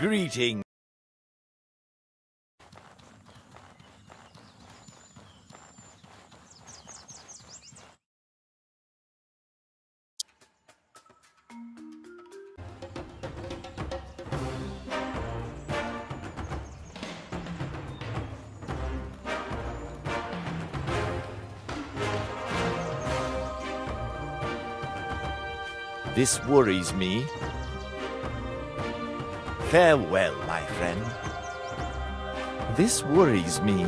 Greeting. This worries me. Farewell, my friend. This worries me.